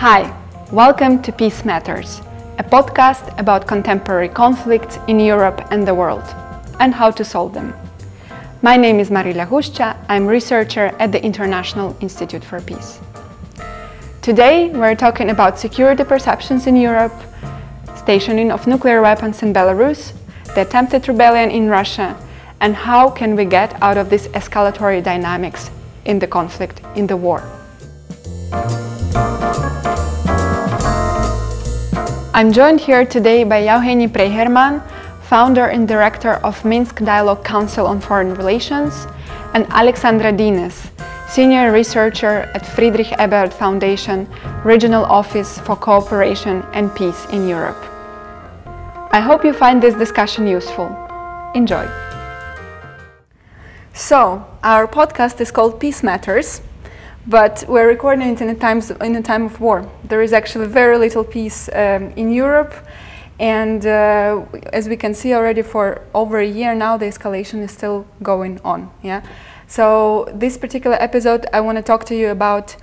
Hi, welcome to Peace Matters, a podcast about contemporary conflicts in Europe and the world, and how to solve them. My name is Marilia Hušča, I'm researcher at the International Institute for Peace. Today we're talking about security perceptions in Europe, stationing of nuclear weapons in Belarus, the attempted rebellion in Russia, and how can we get out of this escalatory dynamics in the conflict, in the war. I'm joined here today by Yauheni Preiherman, founder and director of Minsk Dialogue Council on Foreign Relations, and Alexandra Dienes, senior researcher at Friedrich Ebert Foundation, Regional Office for Cooperation and Peace in Europe. I hope you find this discussion useful. Enjoy. So, our podcast is called Peace Matters, but we're recording it in a, times, in a time of war. There is actually very little peace um, in Europe, and uh, as we can see already for over a year now, the escalation is still going on. Yeah. So this particular episode, I want to talk to you about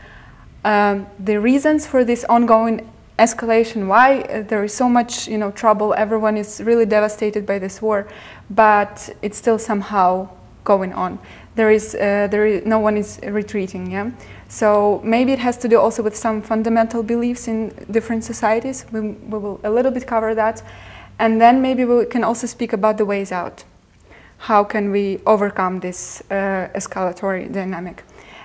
um, the reasons for this ongoing escalation. Why uh, there is so much, you know, trouble. Everyone is really devastated by this war, but it's still somehow going on. There is, uh, there is, no one is retreating, yeah? So maybe it has to do also with some fundamental beliefs in different societies. We, we will a little bit cover that. And then maybe we can also speak about the ways out. How can we overcome this uh, escalatory dynamic?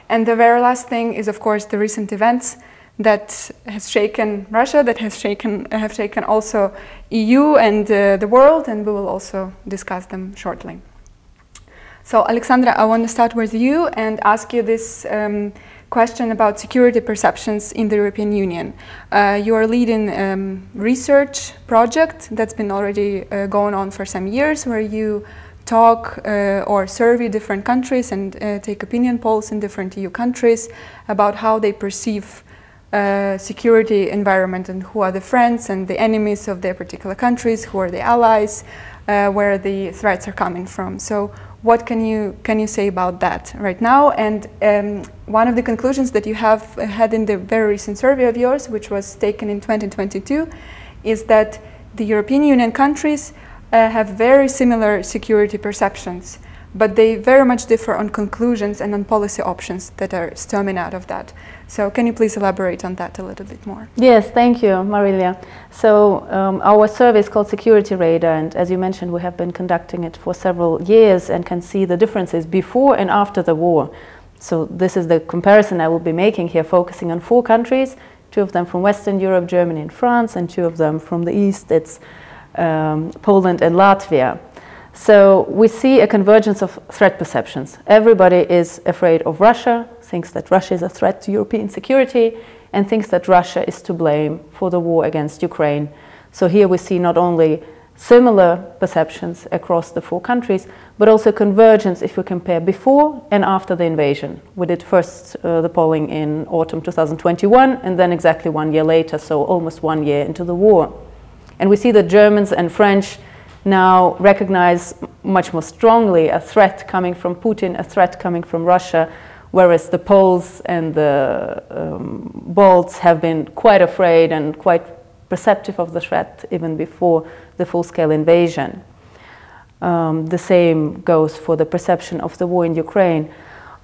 And the very last thing is, of course, the recent events that has shaken Russia, that has shaken, have shaken also EU and uh, the world, and we will also discuss them shortly. So Alexandra, I want to start with you and ask you this um, question about security perceptions in the European Union. Uh, you are leading um, research project that's been already uh, going on for some years where you talk uh, or survey different countries and uh, take opinion polls in different EU countries about how they perceive uh, security environment and who are the friends and the enemies of their particular countries, who are the allies, uh, where the threats are coming from. So what can you can you say about that right now? And um, one of the conclusions that you have had in the very recent survey of yours, which was taken in 2022, is that the European Union countries uh, have very similar security perceptions, but they very much differ on conclusions and on policy options that are stemming out of that. So can you please elaborate on that a little bit more? Yes, thank you, Marilia. So um, our survey is called Security Radar, and as you mentioned, we have been conducting it for several years and can see the differences before and after the war. So this is the comparison I will be making here, focusing on four countries, two of them from Western Europe, Germany and France, and two of them from the East, it's um, Poland and Latvia. So we see a convergence of threat perceptions. Everybody is afraid of Russia, thinks that Russia is a threat to European security, and thinks that Russia is to blame for the war against Ukraine. So here we see not only similar perceptions across the four countries, but also convergence if we compare before and after the invasion. We did first uh, the polling in autumn 2021 and then exactly one year later, so almost one year into the war. And we see that Germans and French now recognize much more strongly a threat coming from Putin, a threat coming from Russia, whereas the Poles and the um, Balts have been quite afraid and quite perceptive of the threat even before the full-scale invasion. Um, the same goes for the perception of the war in Ukraine.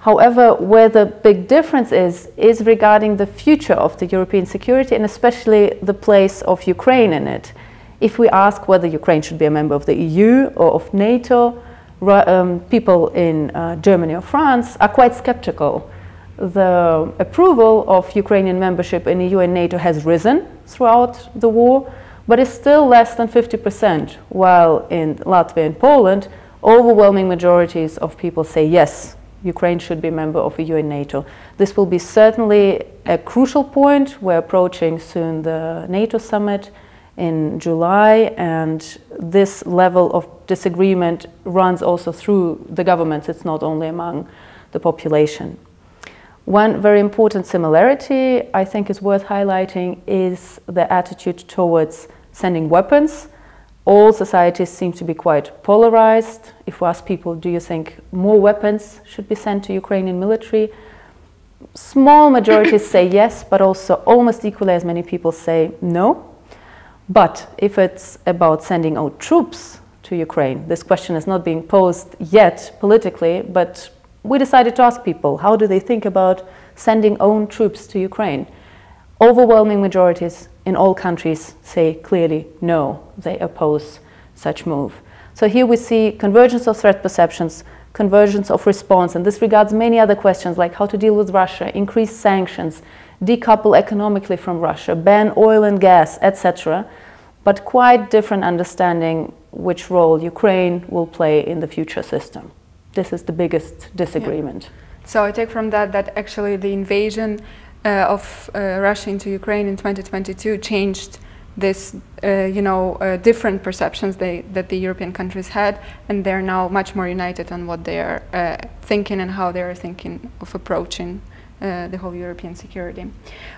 However, where the big difference is, is regarding the future of the European security and especially the place of Ukraine in it. If we ask whether Ukraine should be a member of the EU or of NATO, um, people in uh, Germany or France are quite skeptical. The approval of Ukrainian membership in EU and NATO has risen throughout the war, but is still less than 50%, while in Latvia and Poland, overwhelming majorities of people say yes, Ukraine should be a member of EU and NATO. This will be certainly a crucial point. We're approaching soon the NATO summit in July, and this level of disagreement runs also through the governments, it's not only among the population. One very important similarity I think is worth highlighting is the attitude towards sending weapons. All societies seem to be quite polarized. If we ask people, do you think more weapons should be sent to Ukrainian military? small majorities say yes, but also almost equally as many people say no. But if it's about sending out troops to Ukraine, this question is not being posed yet politically, but we decided to ask people how do they think about sending own troops to Ukraine? Overwhelming majorities in all countries say clearly no, they oppose such move. So here we see convergence of threat perceptions, convergence of response, and this regards many other questions like how to deal with Russia, increase sanctions, decouple economically from Russia, ban oil and gas, etc. But quite different understanding which role Ukraine will play in the future system. This is the biggest disagreement. Yeah. So I take from that that actually the invasion uh, of uh, Russia into Ukraine in 2022 changed this, uh, you know, uh, different perceptions they, that the European countries had, and they're now much more united on what they are uh, thinking and how they are thinking of approaching uh, the whole European security.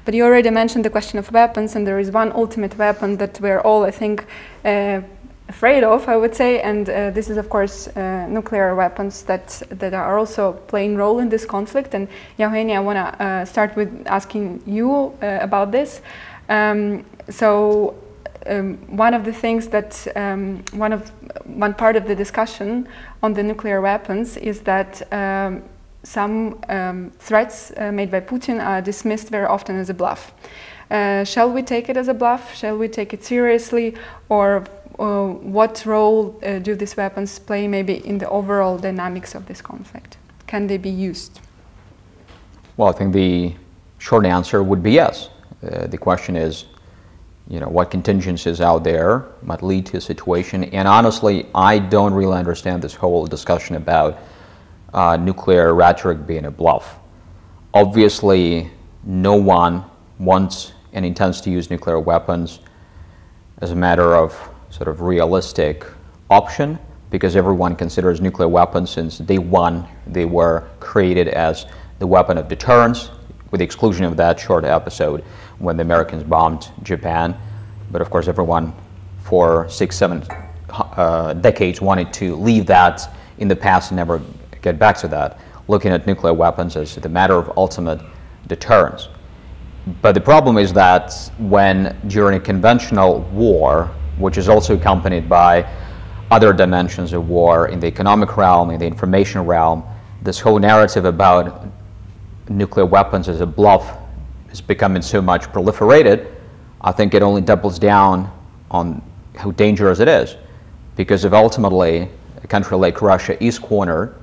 But you already mentioned the question of weapons, and there is one ultimate weapon that we're all, I think, uh, afraid of, I would say, and uh, this is, of course, uh, nuclear weapons that that are also playing role in this conflict. And Eugenia, I want to uh, start with asking you about this. Um, so um, one of the things that um, one of one part of the discussion on the nuclear weapons is that um, some um, threats uh, made by Putin are dismissed very often as a bluff. Uh, shall we take it as a bluff? Shall we take it seriously? Or uh, what role uh, do these weapons play maybe in the overall dynamics of this conflict? Can they be used? Well, I think the short answer would be yes. Uh, the question is, you know, what contingencies out there might lead to a situation. And honestly, I don't really understand this whole discussion about uh, nuclear rhetoric being a bluff. Obviously, no one wants and intends to use nuclear weapons as a matter of sort of realistic option because everyone considers nuclear weapons since day one they were created as the weapon of deterrence with the exclusion of that short episode when the Americans bombed Japan. But of course, everyone for six, seven uh, decades wanted to leave that in the past and never get back to that, looking at nuclear weapons as the matter of ultimate deterrence. But the problem is that when during a conventional war, which is also accompanied by other dimensions of war in the economic realm, in the information realm, this whole narrative about nuclear weapons as a bluff is becoming so much proliferated, I think it only doubles down on how dangerous it is. Because if ultimately a country like Russia is cornered,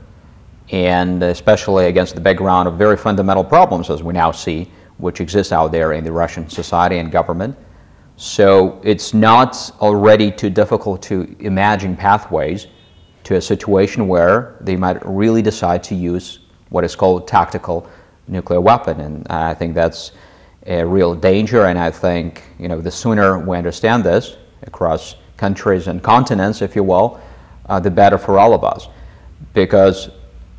and especially against the background of very fundamental problems, as we now see, which exist out there in the Russian society and government. So it's not already too difficult to imagine pathways to a situation where they might really decide to use what is called a tactical nuclear weapon. And I think that's a real danger. And I think, you know, the sooner we understand this across countries and continents, if you will, uh, the better for all of us. Because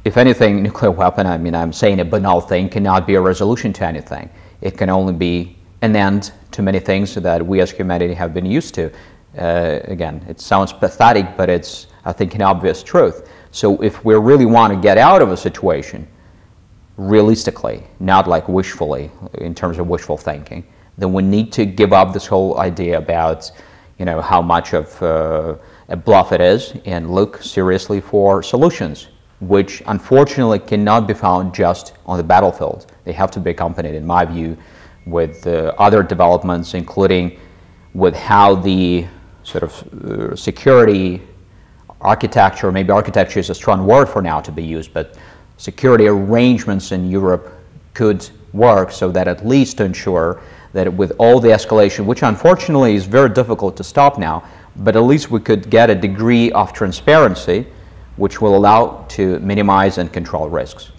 if anything, nuclear weapon, I mean, I'm saying a banal thing, cannot be a resolution to anything. It can only be an end to many things that we as humanity have been used to. Uh, again, it sounds pathetic, but it's, I think, an obvious truth. So if we really want to get out of a situation, realistically, not like wishfully, in terms of wishful thinking, then we need to give up this whole idea about, you know, how much of uh, a bluff it is and look seriously for solutions which unfortunately cannot be found just on the battlefield. They have to be accompanied, in my view, with other developments, including with how the sort of uh, security architecture, maybe architecture is a strong word for now to be used, but security arrangements in Europe could work so that at least to ensure that with all the escalation, which unfortunately is very difficult to stop now, but at least we could get a degree of transparency which will allow to minimize and control risks?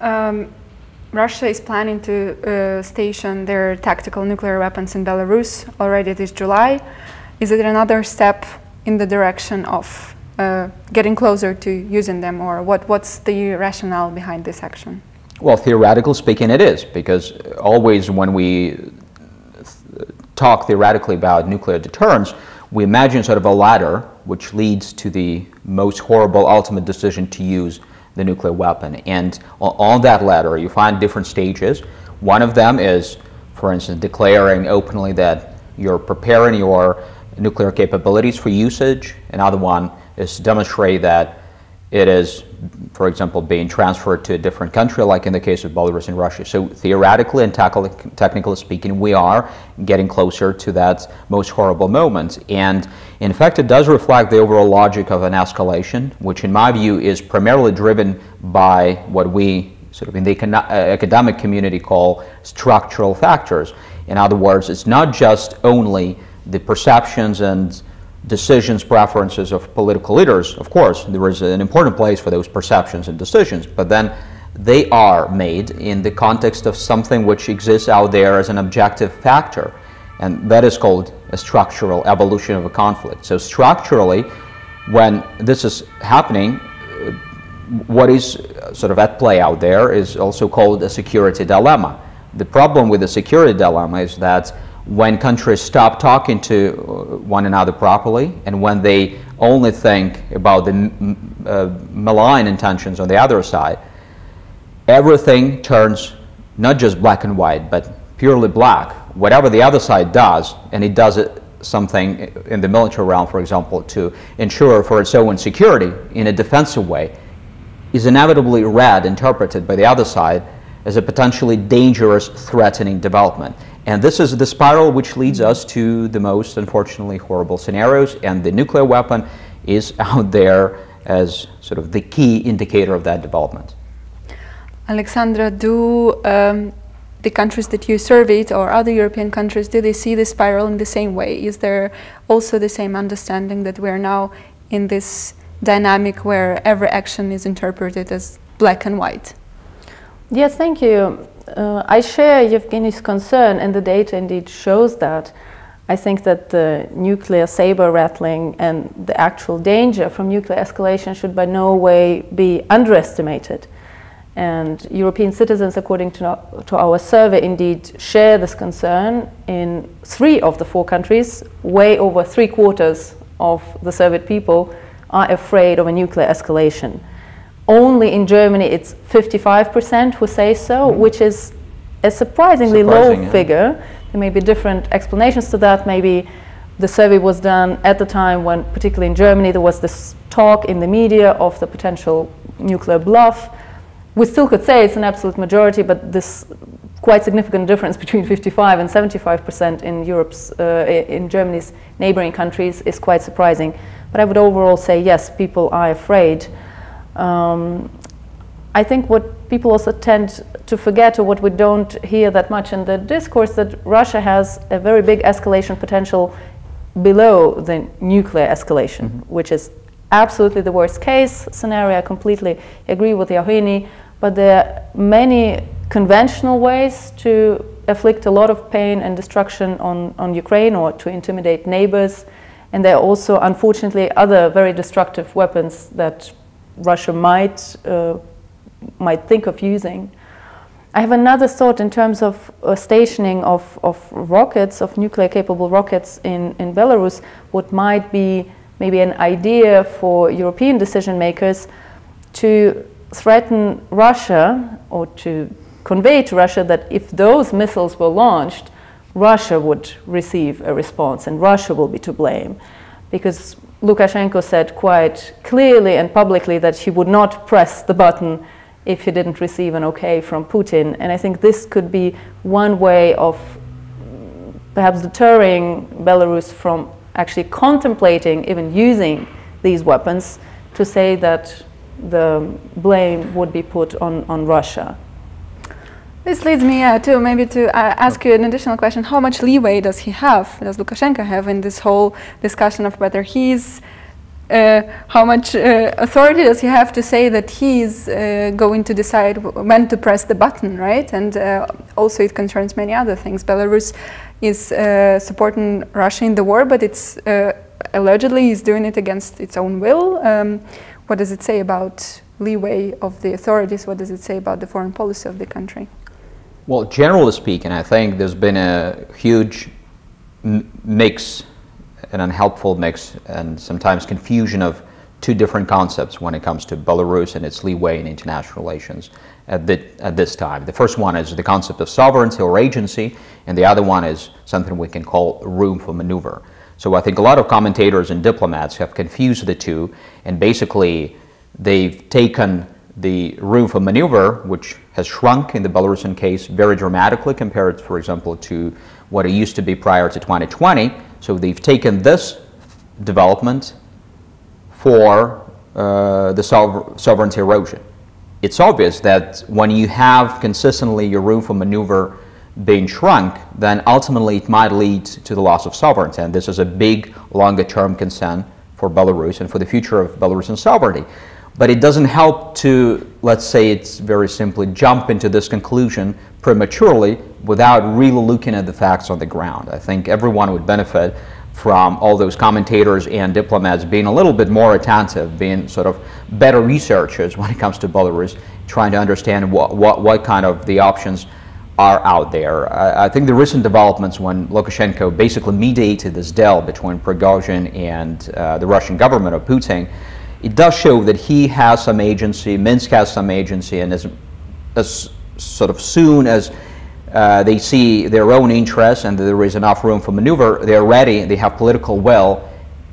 Um, Russia is planning to uh, station their tactical nuclear weapons in Belarus already this July. Is it another step in the direction of uh, getting closer to using them, or what, what's the rationale behind this action? Well, theoretically speaking, it is, because always when we talk theoretically about nuclear deterrence, we imagine sort of a ladder which leads to the most horrible ultimate decision to use the nuclear weapon. And on that ladder, you find different stages. One of them is, for instance, declaring openly that you're preparing your nuclear capabilities for usage. Another one is to demonstrate that it is, for example, being transferred to a different country, like in the case of Belarus and Russia. So theoretically and technically speaking, we are getting closer to that most horrible moment. And in fact, it does reflect the overall logic of an escalation, which in my view is primarily driven by what we sort of in the uh, academic community call structural factors. In other words, it's not just only the perceptions and decisions, preferences of political leaders. Of course, there is an important place for those perceptions and decisions, but then they are made in the context of something which exists out there as an objective factor, and that is called a structural evolution of a conflict. So structurally, when this is happening, what is sort of at play out there is also called a security dilemma. The problem with the security dilemma is that when countries stop talking to uh, one another properly and when they only think about the uh, malign intentions on the other side, everything turns not just black and white, but purely black. Whatever the other side does, and it does it something in the military realm, for example, to ensure for its own security in a defensive way, is inevitably read, interpreted by the other side as a potentially dangerous, threatening development. And this is the spiral which leads us to the most, unfortunately, horrible scenarios. And the nuclear weapon is out there as sort of the key indicator of that development. Alexandra, do um, the countries that you surveyed or other European countries, do they see the spiral in the same way? Is there also the same understanding that we're now in this dynamic where every action is interpreted as black and white? Yes, thank you uh, I share Yevgeny's concern, and the data indeed shows that. I think that the nuclear saber rattling and the actual danger from nuclear escalation should by no way be underestimated. And European citizens, according to, to our survey, indeed share this concern in three of the four countries. Way over three quarters of the surveyed people are afraid of a nuclear escalation only in Germany it's 55% who say so, mm. which is a surprisingly Surprising, low yeah. figure. There may be different explanations to that. Maybe the survey was done at the time when, particularly in Germany, there was this talk in the media of the potential nuclear bluff. We still could say it's an absolute majority, but this quite significant difference between 55 and 75 percent in Europe's, uh, in Germany's neighboring countries is quite surprising. But I would overall say yes, people are afraid. Um, I think what people also tend to forget or what we don't hear that much in the discourse that Russia has a very big escalation potential below the nuclear escalation, mm -hmm. which is absolutely the worst case scenario. I completely agree with Yevgeny, but there are many conventional ways to afflict a lot of pain and destruction on, on Ukraine or to intimidate neighbors. And there are also, unfortunately, other very destructive weapons that Russia might, uh, might think of using. I have another thought in terms of uh, stationing of, of rockets, of nuclear capable rockets in, in Belarus, what might be maybe an idea for European decision makers to threaten Russia or to convey to Russia that if those missiles were launched, Russia would receive a response and Russia will be to blame. Because Lukashenko said quite clearly and publicly that he would not press the button if he didn't receive an okay from Putin. And I think this could be one way of perhaps deterring Belarus from actually contemplating even using these weapons to say that the blame would be put on, on Russia. This leads me uh, to maybe to uh, ask you an additional question. How much leeway does he have, does Lukashenko have in this whole discussion of whether he's, uh, how much uh, authority does he have to say that he's uh, going to decide when to press the button, right? And uh, also it concerns many other things. Belarus is supporting Russia in the war, but it's allegedly is doing it against its own will. Um, what does it say about leeway of the authorities? What does it say about the foreign policy of the country? Well, generally speaking, I think there's been a huge mix, an unhelpful mix, and sometimes confusion of two different concepts when it comes to Belarus and its leeway in international relations at, the, at this time. The first one is the concept of sovereignty or agency, and the other one is something we can call room for maneuver. So I think a lot of commentators and diplomats have confused the two, and basically they've taken the room for maneuver, which has shrunk in the Belarusian case very dramatically compared, for example, to what it used to be prior to 2020. So they've taken this development for uh, the sovereignty erosion. It's obvious that when you have consistently your room for maneuver being shrunk, then ultimately it might lead to the loss of sovereignty. And this is a big, longer term concern for Belarus and for the future of Belarusian sovereignty. But it doesn't help to, let's say it's very simply, jump into this conclusion prematurely without really looking at the facts on the ground. I think everyone would benefit from all those commentators and diplomats being a little bit more attentive, being sort of better researchers when it comes to Belarus, trying to understand what, what, what kind of the options are out there. I, I, think the recent developments when Lukashenko basically mediated this deal between Prigozhin and uh, the Russian government of Putin, it does show that he has some agency, Minsk has some agency, and as, as sort of soon as uh, they see their own interests and there is enough room for maneuver, they're ready, they have political will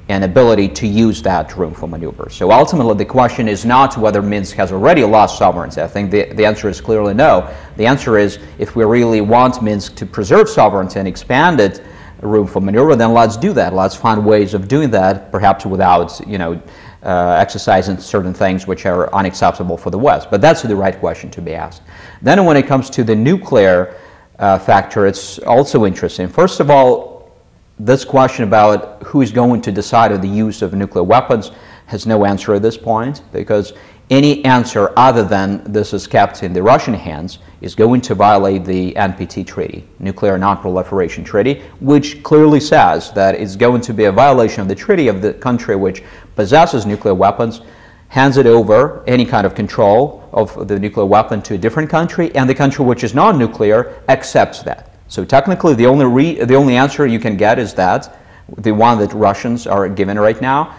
and ability to use that room for maneuver. So ultimately, the question is not whether Minsk has already lost sovereignty. I think the, the answer is clearly no. The answer is if we really want Minsk to preserve sovereignty and expand it room for maneuver, then let's do that. Let's find ways of doing that, perhaps without, you know, uh, exercising certain things which are unacceptable for the West. But that's the right question to be asked. Then when it comes to the nuclear uh, factor, it's also interesting. First of all, this question about who is going to decide on the use of nuclear weapons has no answer at this point because any answer other than this is kept in the Russian hands is going to violate the NPT treaty, Nuclear Non-Proliferation Treaty, which clearly says that it's going to be a violation of the treaty of the country which possesses nuclear weapons hands it over, any kind of control of the nuclear weapon to a different country, and the country which is non-nuclear accepts that. So technically, the only, the only answer you can get is that, the one that Russians are given right now.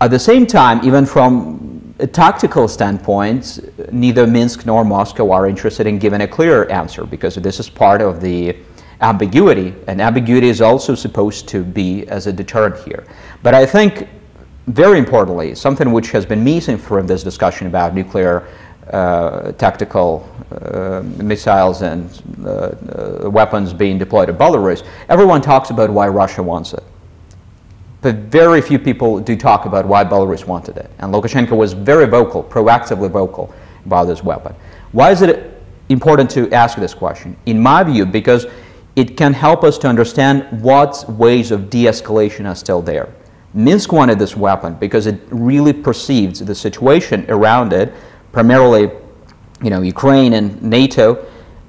At the same time, even from a tactical standpoint, neither Minsk nor Moscow are interested in giving a clear answer because this is part of the ambiguity, and ambiguity is also supposed to be as a deterrent here. But I think very importantly, something which has been missing from this discussion about nuclear uh, tactical uh, missiles and uh, uh weapons being deployed to Belarus, everyone talks about why Russia wants it. But very few people do talk about why Belarus wanted it. And Lukashenko was very vocal, proactively vocal about this weapon. Why is it important to ask this question? In my view, because it can help us to understand what ways of de-escalation are still there. Minsk wanted this weapon because it really perceived the situation around it, primarily you know, Ukraine and NATO,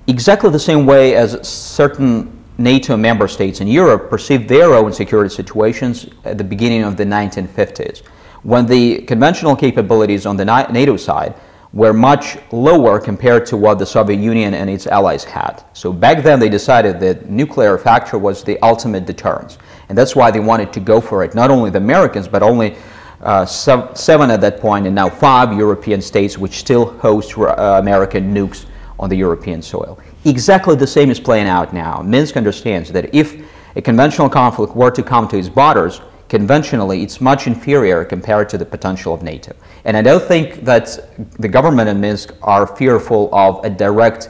exactly the same way as certain NATO member states in Europe perceived their own security situations at the beginning of the 1950s, when the conventional capabilities on the NATO side were much lower compared to what the Soviet Union and its allies had. So back then they decided that nuclear factor was the ultimate deterrence. And that's why they wanted to go for it. Not only the Americans, but only uh, seven at that point, and now five European states which still host uh, American nukes on the European soil. Exactly the same is playing out now. Minsk understands that if a conventional conflict were to come to its borders, conventionally it's much inferior compared to the potential of NATO. And I don't think that the government in Minsk are fearful of a direct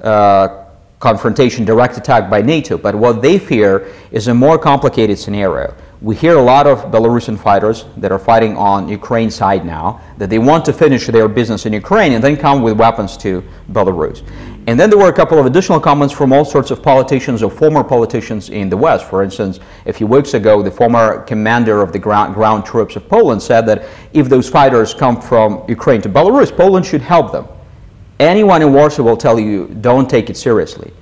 uh, confrontation, direct attack by NATO, but what they fear is a more complicated scenario. We hear a lot of Belarusian fighters that are fighting on Ukraine side now, that they want to finish their business in Ukraine and then come with weapons to Belarus. And then there were a couple of additional comments from all sorts of politicians or former politicians in the West. For instance, a few weeks ago, the former commander of the ground, ground troops of Poland said that if those fighters come from Ukraine to Belarus, Poland should help them. Anyone in Warsaw will tell you, don't take it seriously.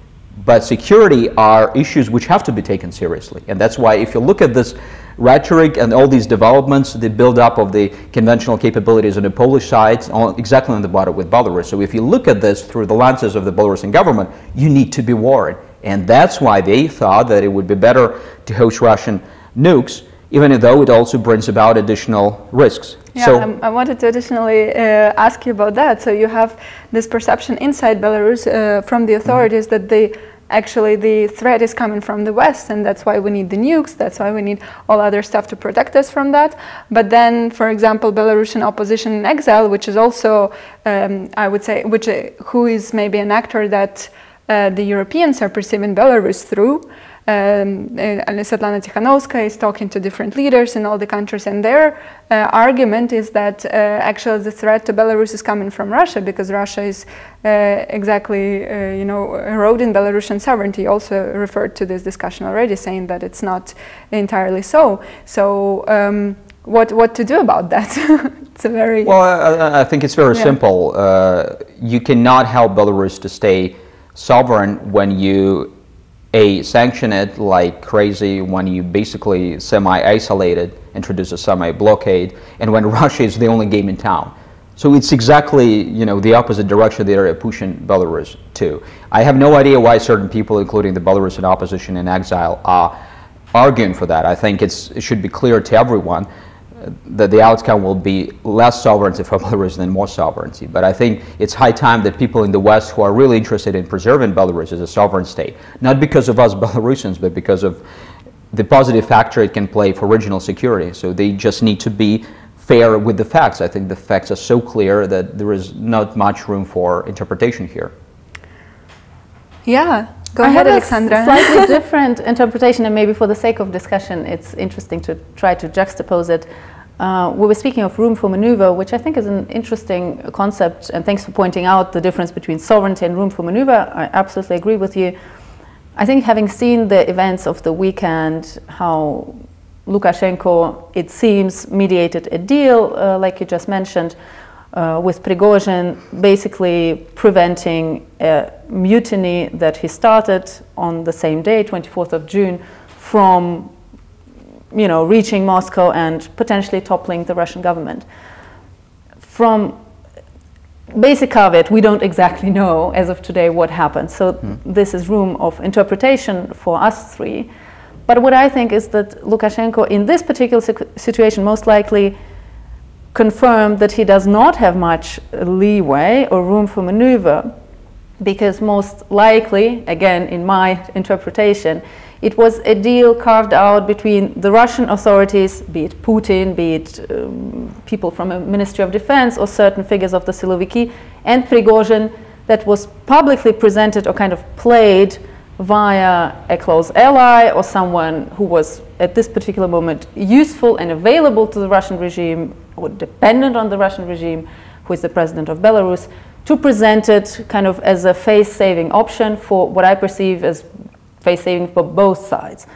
But security are issues which have to be taken seriously. And that's why if you look at this rhetoric and all these developments, the build-up of the conventional capabilities on the Polish side, on, exactly on the border with Belarus. So if you look at this through the lenses of the Belarusian government, you need to be worried. And that's why they thought that it would be better to host Russian nukes even though it also brings about additional risks. Yeah, so, um, I wanted to additionally uh, ask you about that. So you have this perception inside Belarus uh, from the authorities mm -hmm. that they actually the threat is coming from the west and that's why we need the nukes that's why we need all other stuff to protect us from that but then for example belarusian opposition in exile which is also um, i would say which uh, who is maybe an actor that uh, the europeans are perceiving belarus through um, uh, Svetlana Tikhanovskaya is talking to different leaders in all the countries, and their uh, argument is that uh, actually the threat to Belarus is coming from Russia because Russia is uh, exactly, uh, you know, eroding Belarusian sovereignty. Also referred to this discussion already, saying that it's not entirely so. So. Um, what, what to do about that? it's a very well. I, I think it's very yeah. simple. Uh, you cannot help Belarus to stay sovereign when you a sanction it like crazy when you basically semi-isolated, introduce a semi-blockade, and when Russia is the only game in town. So it's exactly you know the opposite direction they are pushing Belarus to. I have no idea why certain people, including the Belarusian opposition in exile, are arguing for that. I think it should be clear to everyone that the outcome will be less sovereignty for Belarus than more sovereignty. But I think it's high time that people in the West who are really interested in preserving Belarus as a sovereign state, not because of us Belarusians, but because of the positive factor it can play for regional security. So they just need to be fair with the facts. I think the facts are so clear that there is not much room for interpretation here. Yeah, Go I ahead, have Alexandra. A slightly different interpretation, and maybe for the sake of discussion, it's interesting to try to juxtapose it. Uh, we were speaking of room for maneuver, which I think is an interesting concept, and thanks for pointing out the difference between sovereignty and room for maneuver. I absolutely agree with you. I think having seen the events of the weekend, how Lukashenko, it seems, mediated a deal, uh, like you just mentioned, uh, with Prigozhin basically preventing a mutiny that he started on the same day, 24th of June, from you know, reaching Moscow and potentially toppling the Russian government. From basic caveat, we don't exactly know as of today what happened. So mm. this is room of interpretation for us three. But what I think is that Lukashenko, in this particular situation, most likely confirmed that he does not have much leeway or room for maneuver because most likely, again in my interpretation, it was a deal carved out between the Russian authorities, be it Putin, be it um, people from a Ministry of Defense or certain figures of the Siloviki, and Prigozhin that was publicly presented or kind of played via a close ally or someone who was at this particular moment useful and available to the Russian regime or dependent on the Russian regime, who is the president of Belarus, to present it kind of as a face-saving option for what I perceive as face-saving for both sides.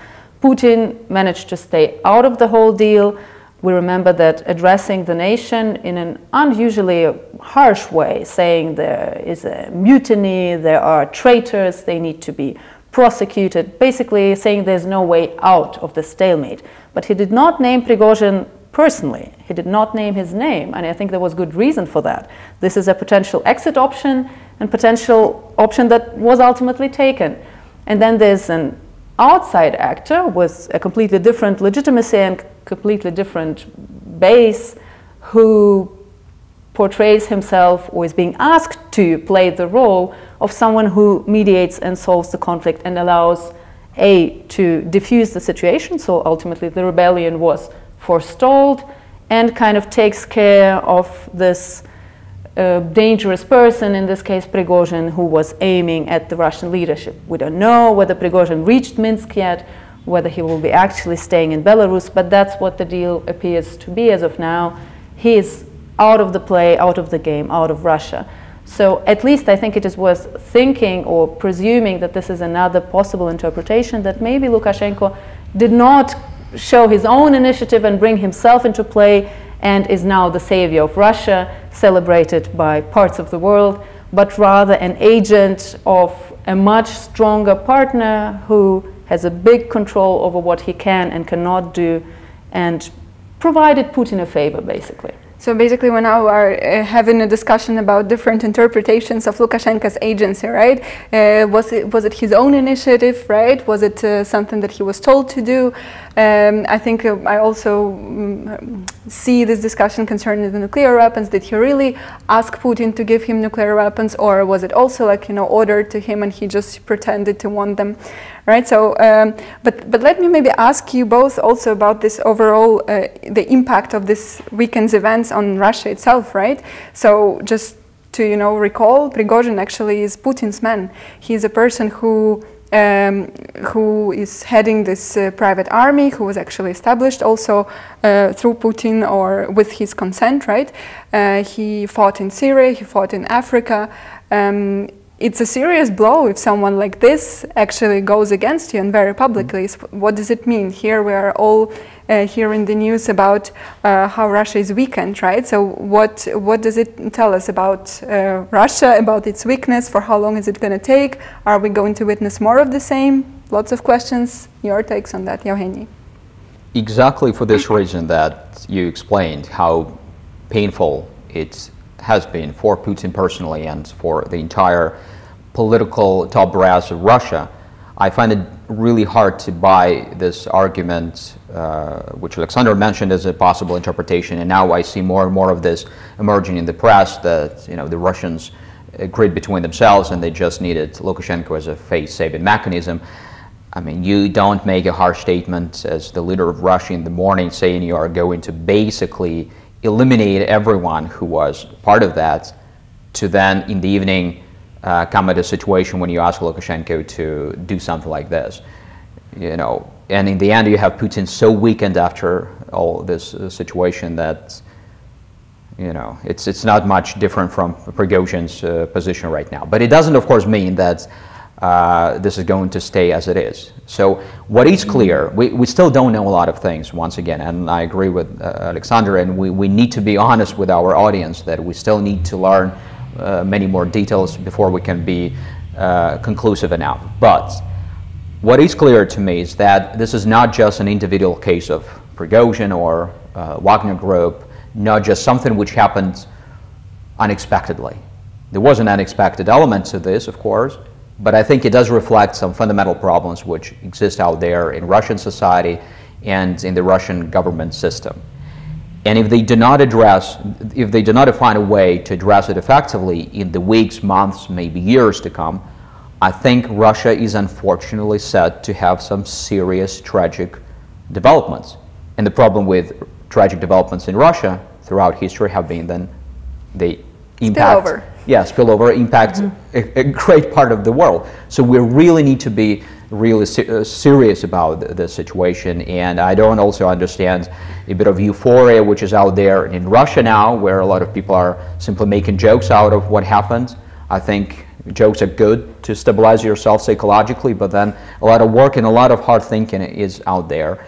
Putin managed to stay out of the whole deal. We remember that addressing the nation in an unusually harsh way, saying there is a mutiny, there are traitors, they need to be prosecuted, basically saying there's no way out of the stalemate. But he did not name Prigozhin personally. He did not name his name, and I think there was good reason for that. This is a potential exit option and potential option that was ultimately taken. And then there's an outside actor with a completely different legitimacy and completely different base who portrays himself or is being asked to play the role of someone who mediates and solves the conflict and allows A to diffuse the situation, so ultimately the rebellion was forestalled and kind of takes care of this uh, dangerous person, in this case Prigozhin, who was aiming at the Russian leadership. We don't know whether Prigozhin reached Minsk yet, whether he will be actually staying in Belarus, but that's what the deal appears to be as of now. He is out of the play, out of the game, out of Russia. So at least I think it is worth thinking or presuming that this is another possible interpretation that maybe Lukashenko did not show his own initiative and bring himself into play and is now the savior of Russia, celebrated by parts of the world, but rather an agent of a much stronger partner who has a big control over what he can and cannot do and provided Putin a favor, basically. So basically, we now are uh, having a discussion about different interpretations of Lukashenko's agency, right? Uh, was it was it his own initiative, right? Was it uh, something that he was told to do? Um, I think uh, I also um, see this discussion concerning the nuclear weapons. Did he really ask Putin to give him nuclear weapons, or was it also like you know ordered to him and he just pretended to want them? Right? So, um, but but let me maybe ask you both also about this overall uh, the impact of this weekend's events on Russia itself, right? So just to you know recall, Prigozhin actually is Putin's man. He's a person who. Um, who is heading this uh, private army, who was actually established also uh, through Putin or with his consent, right? Uh, he fought in Syria, he fought in Africa. Um, it's a serious blow if someone like this actually goes against you and very publicly. Mm -hmm. What does it mean? Here we are all uh, hearing the news about uh, how Russia is weakened, right? So what what does it tell us about uh, Russia, about its weakness? For how long is it going to take? Are we going to witness more of the same? Lots of questions. Your takes on that, Evgeny? Exactly for this reason that you explained how painful it's has been for Putin personally and for the entire political top brass of Russia, I find it really hard to buy this argument, uh, which Alexander mentioned as a possible interpretation, and now I see more and more of this emerging in the press that you know the Russians agreed between themselves and they just needed Lukashenko as a face-saving mechanism. I mean, you don't make a harsh statement as the leader of Russia in the morning saying you are going to basically eliminate everyone who was part of that to then in the evening uh, come at a situation when you ask Lukashenko to do something like this. You know, and in the end you have Putin so weakened after all this uh, situation that you know it's it's not much different from Prigozhin's uh, position right now. But it doesn't, of course, mean that uh, this is going to stay as it is. So what is clear, we, we still don't know a lot of things, once again, and I agree with uh, Alexander, and we, we need to be honest with our audience that we still need to learn uh, many more details before we can be uh, conclusive enough. But what is clear to me is that this is not just an individual case of Prigozhin or uh, Wagner Group, not just something which happened unexpectedly. There was an unexpected element to this, of course, but I think it does reflect some fundamental problems which exist out there in Russian society and in the Russian government system. And if they do not address, if they do not find a way to address it effectively in the weeks, months, maybe years to come, I think Russia is unfortunately set to have some serious tragic developments. And the problem with tragic developments in Russia throughout history have been then they impact spillover. Yeah, spillover impacts mm -hmm. a, a, great part of the world. So we really need to be really se uh, serious about the, the, situation. And I don't also understand a bit of euphoria which is out there in Russia now, where a lot of people are simply making jokes out of what happened. I think jokes are good to stabilize yourself psychologically, but then a lot of work and a lot of hard thinking is out there.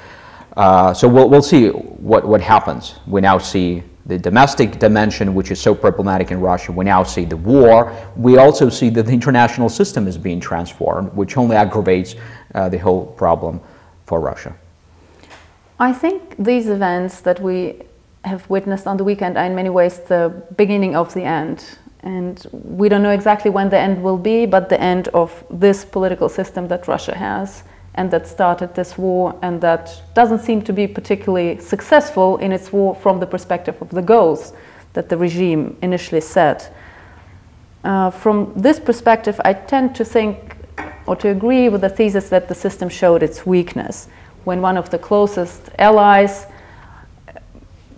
Uh, so we'll, we'll see what, what happens. We now see the domestic dimension, which is so problematic in Russia. We now see the war. We also see that the international system is being transformed, which only aggravates uh, the whole problem for Russia. I think these events that we have witnessed on the weekend are in many ways the beginning of the end. And we don't know exactly when the end will be, but the end of this political system that Russia has and that started this war and that doesn't seem to be particularly successful in its war from the perspective of the goals that the regime initially set. Uh, from this perspective, I tend to think or to agree with the thesis that the system showed its weakness when one of the closest allies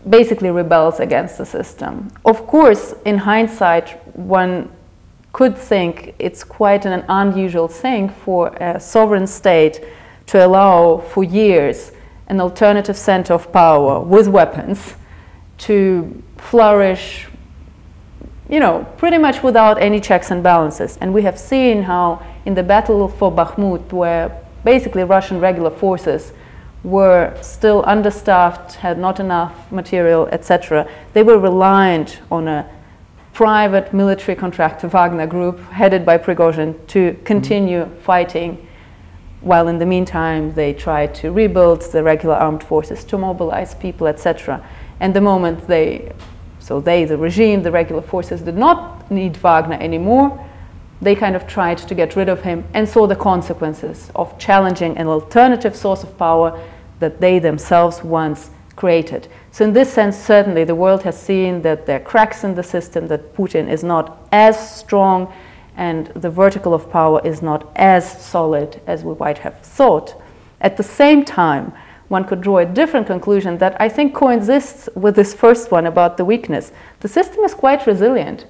basically rebels against the system. Of course, in hindsight, one could think it's quite an unusual thing for a sovereign state to allow for years an alternative center of power with weapons to flourish, you know, pretty much without any checks and balances. And we have seen how in the battle for Bakhmut, where basically Russian regular forces were still understaffed, had not enough material, etc., they were reliant on a private military contractor Wagner group headed by Prigozhin to continue mm. fighting while in the meantime they tried to rebuild the regular armed forces to mobilize people etc and the moment they so they, the regime, the regular forces, did not need Wagner anymore. They kind of tried to get rid of him and saw the consequences of challenging an alternative source of power that they themselves once created. So, in this sense, certainly the world has seen that there are cracks in the system, that Putin is not as strong and the vertical of power is not as solid as we might have thought. At the same time, one could draw a different conclusion that I think coexists with this first one about the weakness. The system is quite resilient.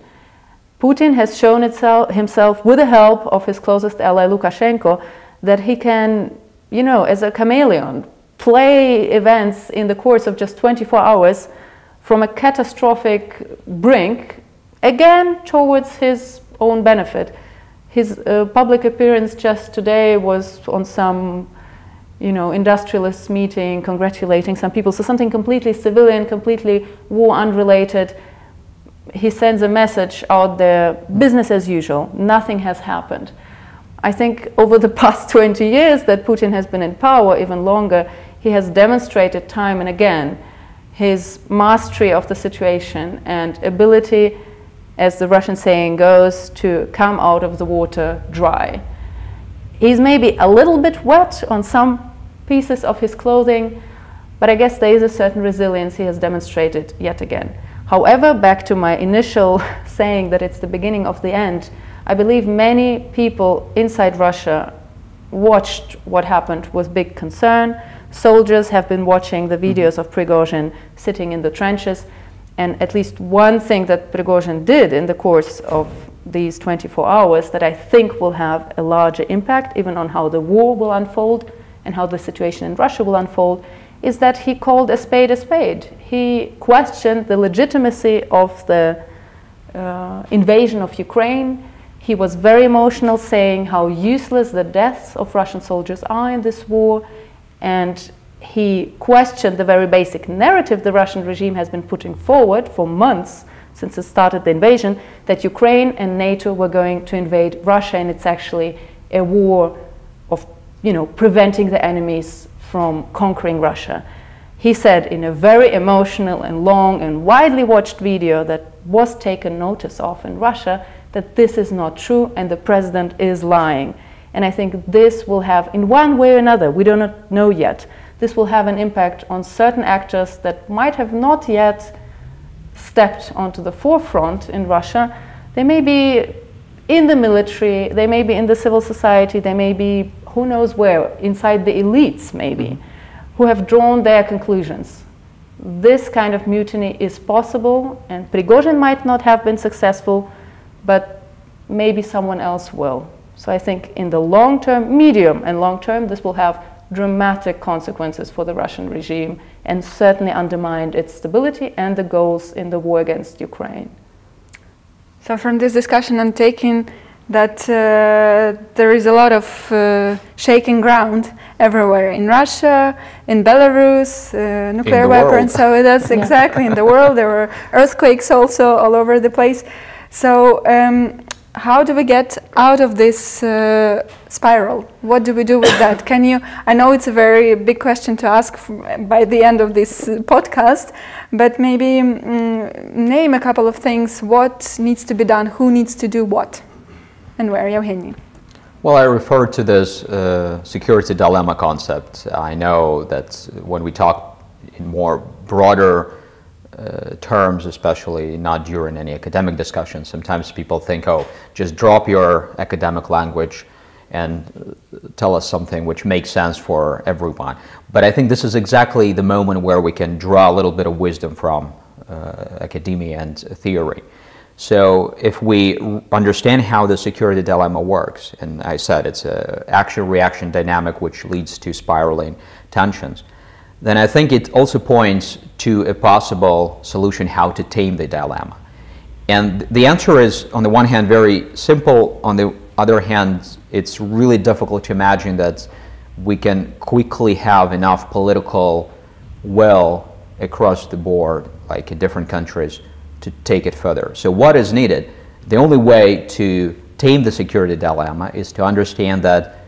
Putin has shown itself, himself, with the help of his closest ally Lukashenko, that he can, you know, as a chameleon, play events in the course of just 24 hours from a catastrophic brink, again towards his own benefit. His uh, public appearance just today was on some you know, industrialists meeting, congratulating some people. So something completely civilian, completely war unrelated. He sends a message out there, business as usual, nothing has happened. I think over the past 20 years that Putin has been in power, even longer, he has demonstrated time and again his mastery of the situation and ability, as the Russian saying goes, to come out of the water dry. He's maybe a little bit wet on some pieces of his clothing, but I guess there is a certain resilience he has demonstrated yet again. However, back to my initial saying that it's the beginning of the end, I believe many people inside Russia watched what happened with big concern. Soldiers have been watching the mm-hmm. videos of Prigozhin sitting in the trenches. And at least one thing that Prigozhin did in the course of these 24 hours that I think will have a larger impact even on how the war will unfold and how the situation in Russia will unfold, is that he called a spade a spade. He questioned the legitimacy of the uh, invasion of Ukraine. He was very emotional, saying how useless the deaths of Russian soldiers are in this war. And he questioned the very basic narrative the Russian regime has been putting forward for months since it started the invasion that Ukraine and NATO were going to invade Russia, and it's actually a war of you know, preventing the enemies from conquering Russia. He said in a very emotional and long and widely watched video that was taken notice of in Russia that this is not true and the president is lying. And I think this will have, in one way or another, we do not know yet, this will have an impact on certain actors that might have not yet stepped onto the forefront in Russia. They may be in the military, they may be in the civil society, they may be who knows where, inside the elites maybe, mm-hmm. who have drawn their conclusions. This kind of mutiny is possible, and Prigozhin might not have been successful, but maybe someone else will. So I think in the long term, medium and long term, this will have dramatic consequences for the Russian regime and certainly undermine its stability and the goals in the war against Ukraine. So from this discussion, I'm taking that uh, there is a lot of uh, shaking ground everywhere in Russia, in Belarus, uh, nuclear in weapons. So that's exactly in the world. There were earthquakes also all over the place. So um, how do we get out of this uh, spiral? What do we do with that? Can you? I know it's a very big question to ask by the end of this uh, podcast, but maybe um, name a couple of things. What needs to be done? Who needs to do what? and where, Evgeny? Well, I refer to this uh, security dilemma concept. I know that when we talk in more broader uh, terms, especially not during any academic discussion, sometimes people think, oh, just drop your academic language and tell us something which makes sense for everyone. But I think this is exactly the moment where we can draw a little bit of wisdom from uh, academia and theory. So if we understand how the security dilemma works, and I said it's an action-reaction dynamic which leads to spiraling tensions, then I think it also points to a possible solution how to tame the dilemma. And the answer is, on the one hand, very simple. On the other hand, it's really difficult to imagine that we can quickly have enough political will across the board, like in different countries, to take it further. So what is needed? The only way to tame the security dilemma is to understand that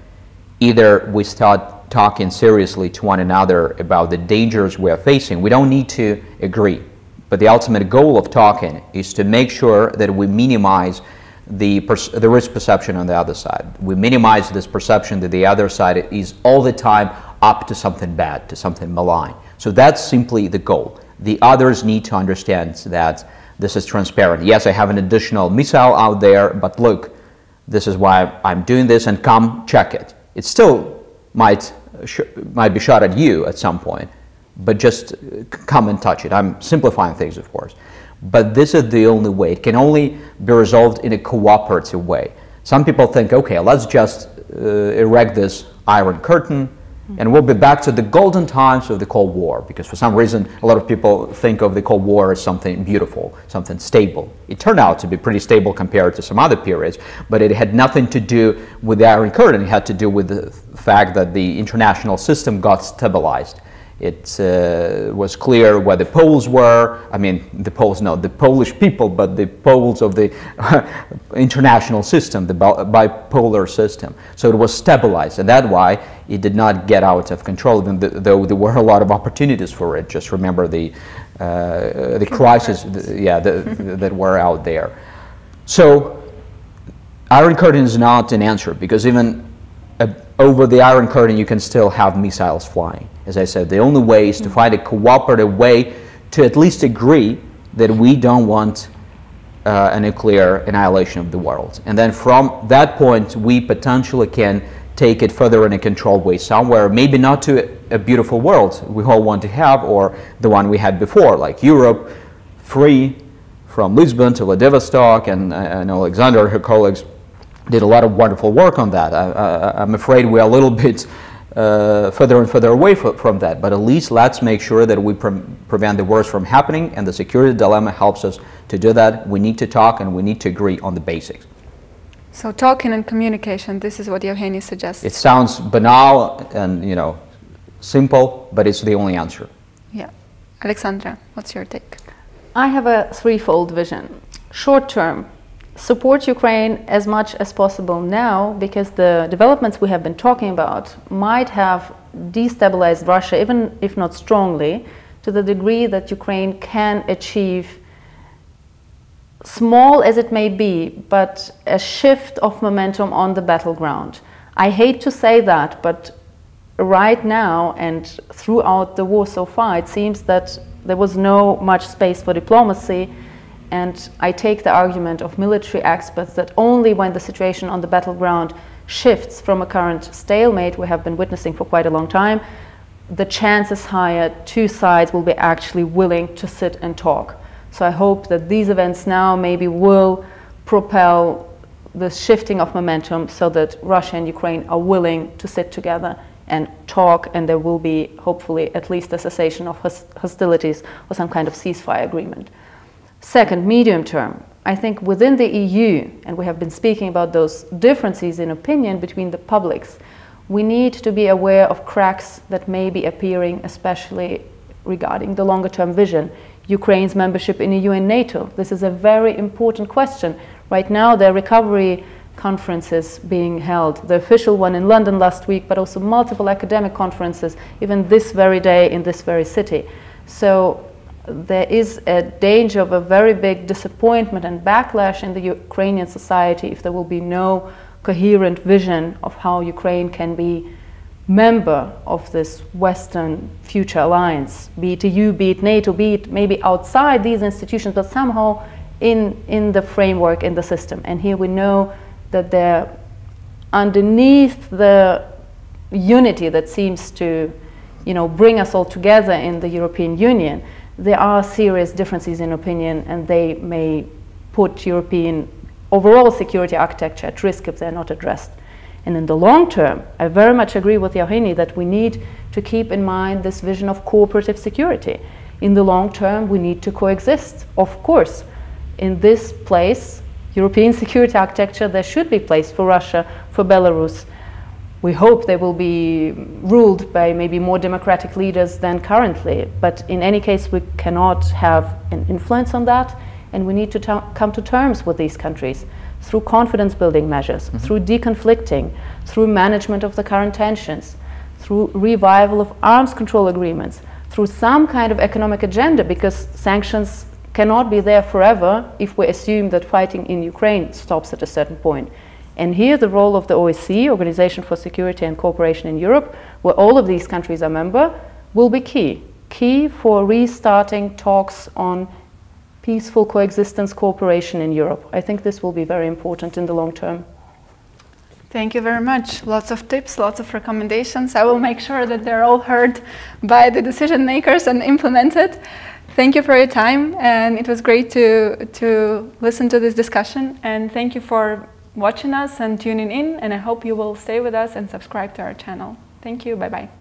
either we start talking seriously to one another about the dangers we are facing. We don't need to agree. But the ultimate goal of talking is to make sure that we minimize the, the risk perception on the other side. We minimize this perception that the other side is all the time up to something bad, to something malign. So that's simply the goal. The others need to understand that this is transparent. Yes, I have an additional missile out there, but look, this is why I'm doing this and come check it. It still might, might be shot at you at some point, but just come and touch it. I'm simplifying things, of course. But this is the only way. It can only be resolved in a cooperative way. Some people think, okay, let's just uh, erect this iron curtain and we'll be back to the golden times of the Cold War because for some reason a lot of people think of the Cold War as something beautiful, something stable. It turned out to be pretty stable compared to some other periods, but it had nothing to do with the Iron Curtain. It had to do with the fact that the international system got stabilized. It uh, was clear where the poles were. I mean, the poles, no, the Polish people, but the poles of the international system, the bipolar system. So it was stabilized, and that's why it did not get out of control, even though there were a lot of opportunities for it. Just remember the, uh, the crisis yeah, the, that were out there. So Iron Curtain is not an answer, because even over the Iron Curtain you can still have missiles flying. As I said, the only way is to mm. find a cooperative way to at least agree that we don't want uh, a nuclear annihilation of the world. And then from that point, we potentially can take it further in a controlled way somewhere, maybe not to a beautiful world we all want to have or the one we had before, like Europe, free from Lisbon to Vladivostok, and I know Alexandra and her colleagues did a lot of wonderful work on that. I, am afraid we're a little bit uh, further and further away from that, but at least let's make sure that we pre prevent the worst from happening, and the security dilemma helps us to do that. We need to talk and we need to agree on the basics. So talking and communication, this is what Evgeny suggests. It sounds banal and, you know, simple, but it's the only answer. Yeah. Alexandra, what's your take? I have a threefold vision. Short term, support Ukraine as much as possible now because the developments we have been talking about might have destabilized Russia, even if not strongly, to the degree that Ukraine can achieve, small as it may be, but a shift of momentum on the battleground. I hate to say that, but right now and throughout the war so far, it seems that there was no much space for diplomacy and I take the argument of military experts that only when the situation on the battleground shifts from a current stalemate we have been witnessing for quite a long time, the chance is higher two sides will be actually willing to sit and talk. So I hope that these events now maybe will propel the shifting of momentum so that Russia and Ukraine are willing to sit together and talk and there will be hopefully at least a cessation of hostilities or some kind of ceasefire agreement. Second, medium term. I think within the EU, and we have been speaking about those differences in opinion between the publics, we need to be aware of cracks that may be appearing, especially regarding the longer term vision. Ukraine's membership in EU and NATO. This is a very important question. Right now, there are recovery conferences being held, the official one in London last week, but also multiple academic conferences, even this very day in this very city. So there is a danger of a very big disappointment and backlash in the Ukrainian society if there will be no coherent vision of how Ukraine can be member of this Western future alliance, be it EU, be it NATO, be it maybe outside these institutions, but somehow in, in the framework, in the system. And here we know that there, underneath the unity that seems to you know, bring us all together in the European Union, there are serious differences in opinion and they may put European overall security architecture at risk if they're not addressed. And in the long term, I very much agree with Evgeny that we need to keep in mind this vision of cooperative security. In the long term, we need to coexist. Of course, in this place, European security architecture, there should be place for Russia, for Belarus, we hope they will be ruled by maybe more democratic leaders than currently. But in any case, we cannot have an influence on that, and we need to come to terms with these countries through confidence building measures, mm -hmm. through deconflicting, through management of the current tensions, through revival of arms control agreements, through some kind of economic agenda because sanctions cannot be there forever if we assume that fighting in Ukraine stops at a certain point. And here the role of the OSCE, Organization for Security and Cooperation in Europe, where all of these countries are member, will be key. Key for restarting talks on peaceful coexistence cooperation in Europe. I think this will be very important in the long term. Thank you very much. Lots of tips, lots of recommendations. I will make sure that they're all heard by the decision makers and implemented. Thank you for your time, and it was great to, to listen to this discussion. And thank you for watching us and tuning in, and I hope you will stay with us and subscribe to our channel. Thank you. Bye bye.